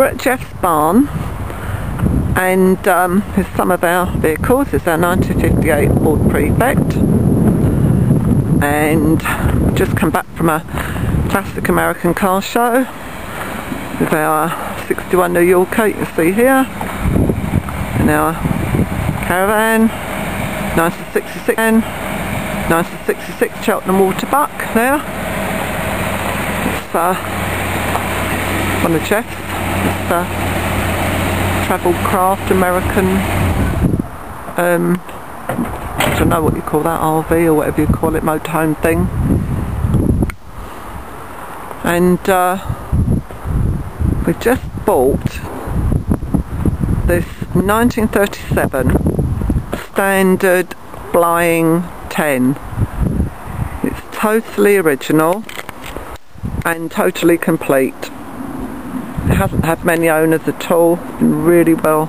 We're at Jeff's barn and um, some of our vehicles. It's our 1958 Ford Prefect and just come back from a classic American car show with our 61 New Yorker you can see here and our caravan 1966 1966 Cheltenham Waterbuck there it's uh, one of Jeff's uh, travel craft American um, I don't know what you call that RV or whatever you call it motorhome thing. And uh, we just bought this 1937 standard flying 10 it's totally original and totally complete it hasn't had many owners at all been really well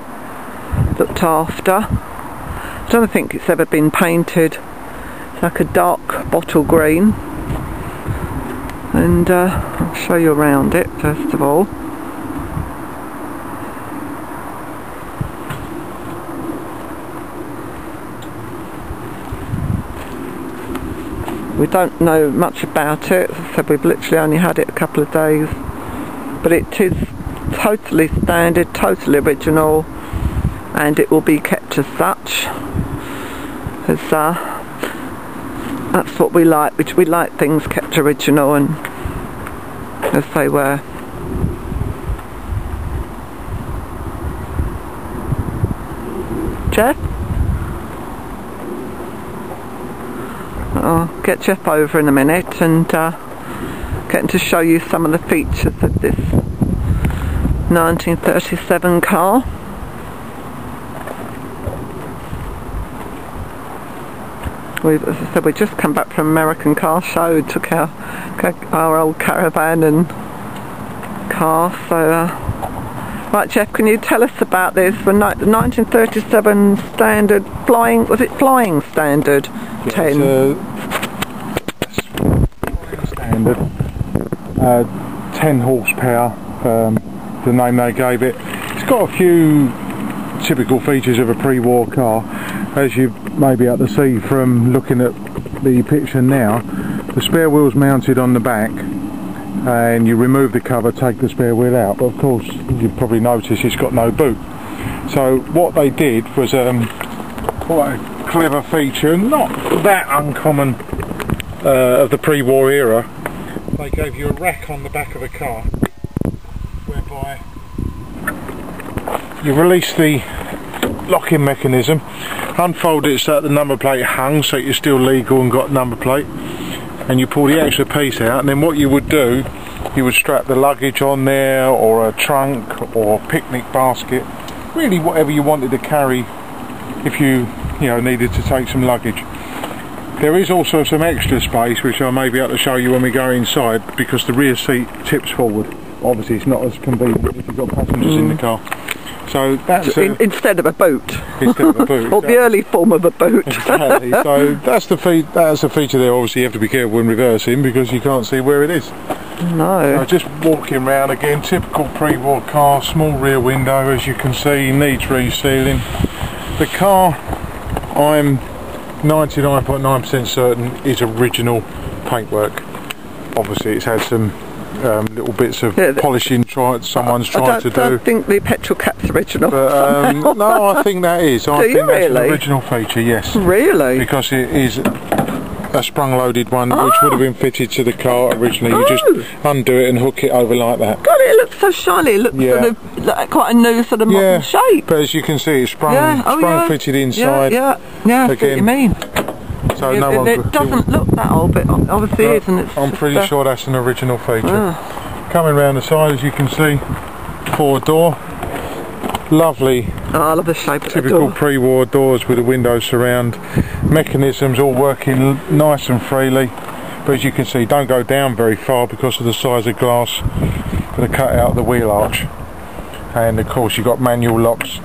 looked after. I don't think it's ever been painted. It's like a dark bottle green. And uh, I'll show you around it first of all. We don't know much about it. Said we've literally only had it a couple of days. But it is totally standard totally original and it will be kept as such as uh, that's what we like which we like things kept original and as they were Jeff? I'll get Jeff over in a minute and uh, get him to show you some of the features of this 1937 car. We've, as I said, we just come back from American Car Show, took our our old caravan and car, so uh, right Jeff, can you tell us about this, the 1937 standard flying, was it flying standard 10? Yeah, standard, uh, 10 horsepower, um, the name they gave it. It's got a few typical features of a pre-war car, as you may be able to see from looking at the picture now. The spare wheel's mounted on the back and you remove the cover, take the spare wheel out, but of course you probably notice it's got no boot. So what they did was um, quite a clever feature, not that uncommon uh, of the pre-war era. They gave you a rack on the back of the car you release the locking mechanism, unfold it so that the number plate hangs so you're still legal and got number plate and you pull the extra piece out and then what you would do you would strap the luggage on there or a trunk or a picnic basket really whatever you wanted to carry if you you know needed to take some luggage. There is also some extra space which I may be able to show you when we go inside because the rear seat tips forward. Obviously it's not as convenient if you've got passengers mm. in the car so that's instead of a boat. Instead of a boot. or the early form of a boat. exactly. So that's the fe that's the feature there. Obviously, you have to be careful when reversing because you can't see where it is. No. So just walking around again, typical pre-war car, small rear window as you can see, needs resealing. The car, I'm 99.9% certain is original paintwork. Obviously, it's had some um, little bits of yeah, polishing try, someone's trying to do. I don't think the petrol cap's original. But, um, no, I think that is. I do think that's really? an original feature, yes. Really? Because it is a sprung loaded one oh. which would have been fitted to the car originally. You just oh. undo it and hook it over like that. God, it looks so shiny. It looks yeah. sort of like quite a new sort of modern yeah. shape. But as you can see, it's sprung, yeah. oh, sprung fitted inside. Yeah, yeah, yeah. Again. you mean. So it, no one it doesn't look that old, but obviously no, isn't it? I'm pretty uh, sure that's an original feature. Oh coming around the side as you can see four door. Lovely. Oh, I love the shape typical pre-war doors with the windows surround. Mechanisms all working nice and freely. But as you can see don't go down very far because of the size of glass for the cut out of the wheel arch. And of course you've got manual locks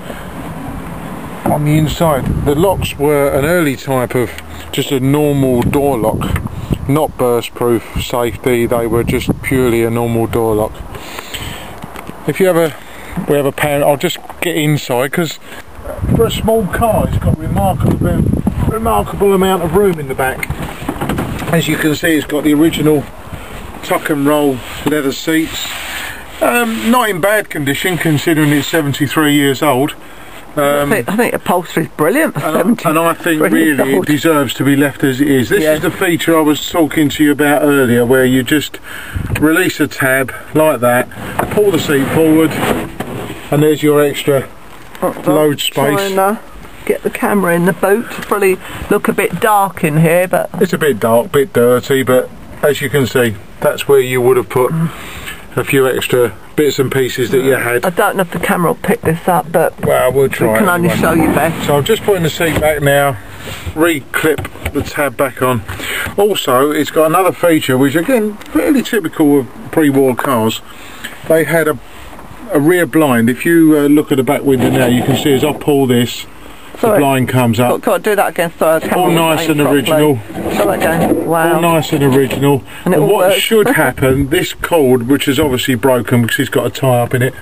on the inside the locks were an early type of just a normal door lock not burst proof safety they were just purely a normal door lock if you have a we have a pan. I'll just get inside because for a small car, it's got remarkable remarkable amount of room in the back. As you can see, it's got the original tuck and roll leather seats. Um, not in bad condition considering it's 73 years old. Um, I, think, I think upholstery's brilliant for and, 70 I, and I think really it deserves to be left as it is. This Yeah. is the feature I was talking to you about earlier where you just release a tab like that, pull the seat forward and there's your extra load space. Get the camera in the boot. Probably look a bit dark in here, but It's a bit dark, bit dirty, but as you can see, that's where you would have put a few extra bits and pieces that you had. I don't know if the camera will pick this up, but Well, we'll try. we can it only show you best. So I'm just putting the seat back now, re-clip the tab back on. Also, it's got another feature which again, fairly typical of pre-war cars. They had a, a rear blind. If you uh, look at the back window now, you can see as I pull this, the blind comes up. to do that again. Sorry, All nice and original. Show that again. Wow. All nice and original. And all what works. should happen, this cord, which is obviously broken because it's got a tie up in it,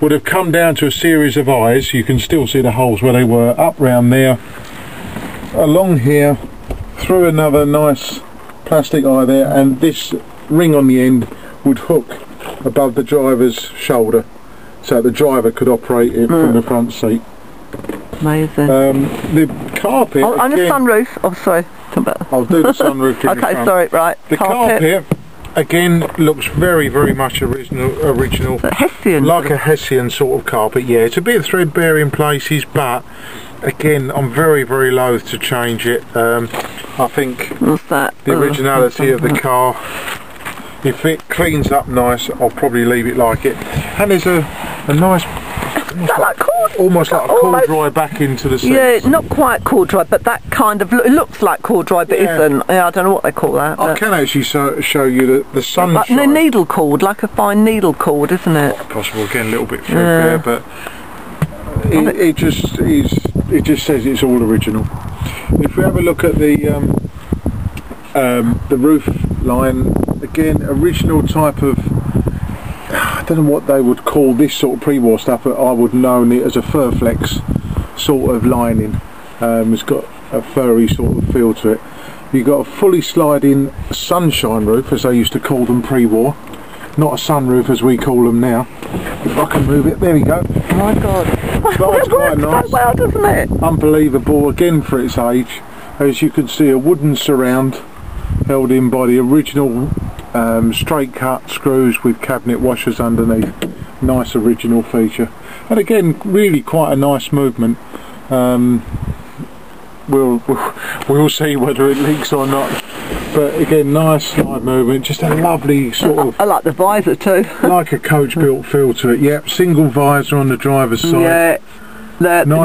would have come down to a series of eyes. You can still see the holes where they were, up round there, along here, through another nice plastic eye there, and this ring on the end would hook above the driver's shoulder so the driver could operate it Mm. from the front seat. Amazing. Um, the carpet, oh, and the again- sunroof. Oh, sorry. I'll do the sunroof the Okay, sorry. Right. The carpet. again looks very very much original original But Hessian. like a Hessian sort of carpet yeah it's a bit threadbare in places but again I'm very very loath to change it um, I think What's that? the Oh, originality of the car if it cleans up nice I'll probably leave it like it and there's a, a nice That like cord? almost like a Almost- corduroy back into the seats Yeah, not quite corduroy, but that kind of. It looks like corduroy, but Yeah. isn't. Yeah, I don't know what they call that. I can actually show, show you the, the Like sunshine the needle cord, like a fine needle cord, isn't it? possible again a little bit threadbare but it, it just is it just says it's all original if we have a look at the um, um, the roof line again original type of don't know what they would call this sort of pre-war stuff but I would known it as a Furflex sort of lining um, it's got a furry sort of feel to it you've got a fully sliding sunshine roof as they used to call them pre-war not a sunroof as we call them now if I can move it there we go Oh my god. It quite nice. well, doesn't it? unbelievable again for its age as you can see a wooden surround held in by the original um, straight cut screws with cabinet washers underneath. Nice original feature. And again really quite a nice movement. Um, we'll, we'll we'll see whether it leaks or not. But again nice slide movement. Just a lovely sort of I like the visor too. like a coach built feel to it. Yep single visor on the driver's side. Yeah. The, Nice